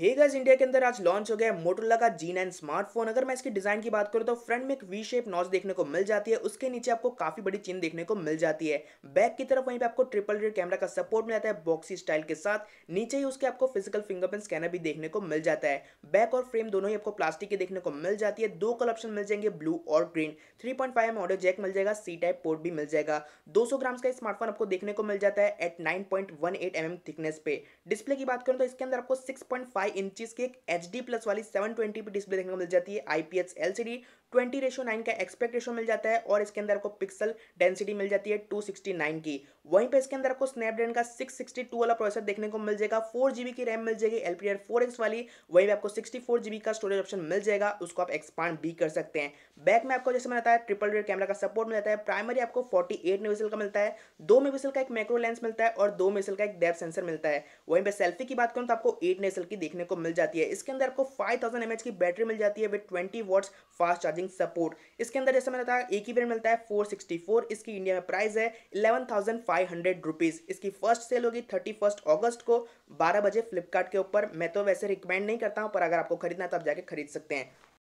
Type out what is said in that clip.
Hey guys India के अंदर आज लॉन्च हो गया मोटोरोला का जी नाइन स्मार्टफ़ोन अगर मैं इसकी डिज़ाइन की बात करूँ तो फ्रंट में एक वी शेप नॉच देखने को मिल जाती है। उसके नीचे आपको काफ़ी बड़ी चिन्ह देखने को मिल जाती है। बैक की तरफ़ वहीं पे आपको ट्रिपल रेड कैमरा का सपोर्ट मिल जाता है बॉक्सी स्टाइल के साथ। नीचे ही उसके आपको फ़िज़िकल फिंगरप्रिंट स्कैनर भी देखने को मिल जाता है। बैक और फ्रेम दोनों ही आपको प्लास्टिक के देखने को मिल जाती है। दो कल ऑप्शन मिल जाएँगे ब्लू और green three point five audio jack मिल जाएगा सी टाइप पोर्ट भी मिल जाएगा। दो सौ ग्राम का स्मार्टफ़ोन आपको देखने को मिल जाता है eight nine point one eight M M thickness पे। डिस्प्ले की बात करूँ तो इसके अंदर आपको सिक्स पॉइंट फाइव इंचज के एक एच डी प्लस वाली सेवन ट्वेंटी पे डिस्प्ले देखने को मिल जाती है IPS LCD twenty ratio nine का एक्सपेक्ट रेशो मिल जाता है और इसके अंदर आपको पिक्सल डेंसिटी मिल जाती है टू सिक्सटी नाइन की। वहीं पे इसके अंदर आपको स्नैपड्रैगन का सिक्स सिक्सटी टू वाला प्रोसेसर देखने को मिल जाएगा फोर जीबी की रैम मिल जाएगी एल पी वाली, वहीं पे आपको सिक्सटी फोर जीबी का स्टोरेज ऑप्शन मिल जाएगा, उसको आप एक्सपांड भी कर सकते हैं। बैक में आपको जैसे मैंने बताया ट्रिपल रेड कैमरा का सपोर्ट मिल जाता है प्राइमरी आपको फोर्टी एट मेगापिक्सल का मिलता है, दो मेगापिक्सल का एक मैक्रो लेंस मिलता है और दो मेगापिक्सल का एक डेप सेंसर मिलता है। वहीं पे सेल्फी की बात करूँ तो आपको एट मेगापिक्सल की देखने को मिल जाती है। इसके अंदर आपको फाइव थाउज़ेंड एमएच की बैटरी मिल जाती है with twenty watts fast charging support इसके अंदर जैसे मैंने बताया, एक ही वेरियंट मिलता है फोर सिक्सटी फोर इसकी इंडिया में प्राइस है eleven thousand five hundred rupees इसकी फ़र्स्ट सेल होगी थर्टी फ़र्स्ट ऑगस्ट को, बारह बजे फ्लिपकार्ट के ऊपर। मैं तो वैसे रिकमेंड नहीं करता हूँ, पर अगर आपको खरीदना है तो आप जाके खरीद सकते हैं।